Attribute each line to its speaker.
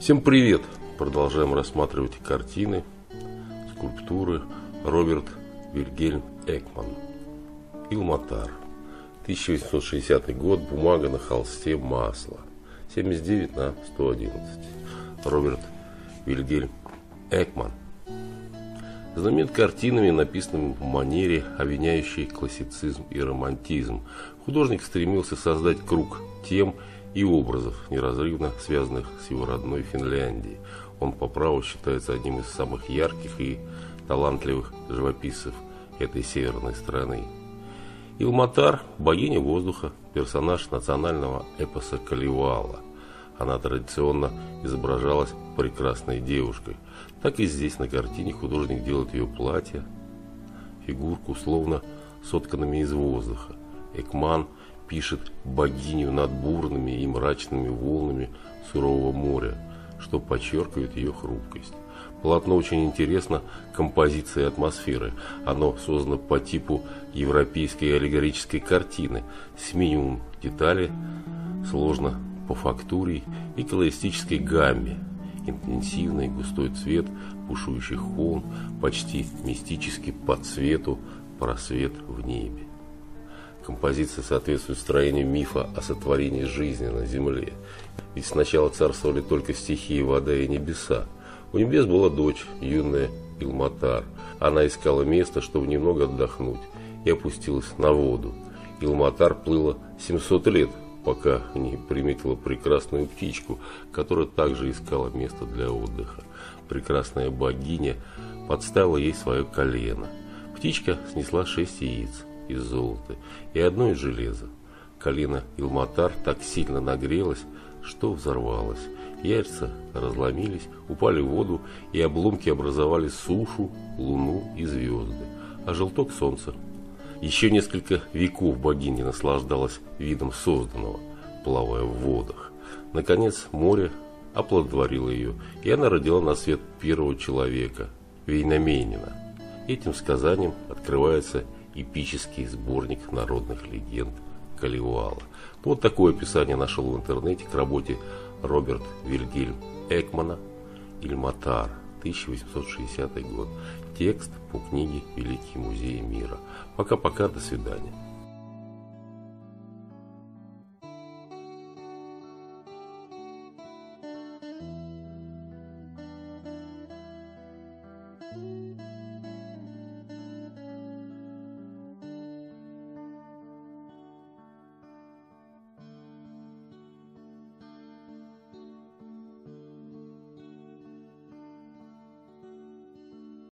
Speaker 1: Всем привет! Продолжаем рассматривать картины, скульптуры Роберт Вильгельм Экман. Илматар. 1860 год. Бумага на холсте масло. 79 на 111. Роберт Вильгельм Экман. Знаменит картинами, написанными в манере, обвиняющей классицизм и романтизм. Художник стремился создать круг тем и образов, неразрывно связанных с его родной Финляндией. Он по праву считается одним из самых ярких и талантливых живописцев этой северной страны. Илматар – богиня воздуха, персонаж национального эпоса Каливала. Она традиционно изображалась прекрасной девушкой. Так и здесь на картине художник делает ее платье, фигурку, словно сотканными из воздуха. Экман пишет богиню над бурными и мрачными волнами сурового моря, что подчеркивает ее хрупкость. Полотно очень интересно композицией атмосферы. Оно создано по типу европейской аллегорической картины с минимум деталей, сложно по фактуре и колористической гамме. Интенсивный густой цвет бушующих волн, почти мистический по цвету просвет в небе. Композиция соответствует строению мифа о сотворении жизни на земле. Ведь сначала царствовали только стихии вода и небеса. У небес была дочь, юная Илматар. Она искала место, чтобы немного отдохнуть, и опустилась на воду. Илматар плыла 700 лет, пока не приметила прекрасную птичку, которая также искала место для отдыха. Прекрасная богиня подставила ей свое колено. Птичка снесла шесть яиц из золота и одно из железа. Калина Илматар так сильно нагрелась, что взорвалась. Яйца разломились, упали в воду, и обломки образовали сушу, луну и звезды, а желток солнца. Еще несколько веков богиня наслаждалась видом созданного, плавая в водах. Наконец море оплодотворило ее, и она родила на свет первого человека, Вейнамейнина. Этим сказанием открывается эпический сборник народных легенд Каливала. Вот такое описание нашел в интернете к работе Роберт Вильгельм Экмана «Ильматар», 1860 год. Текст по книге «Великие музеи мира». Пока-пока, до свидания.